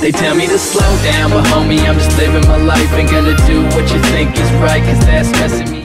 They tell me to slow down, but homie, I'm just living my life. Ain't gonna do what you think is right, cause that's messing me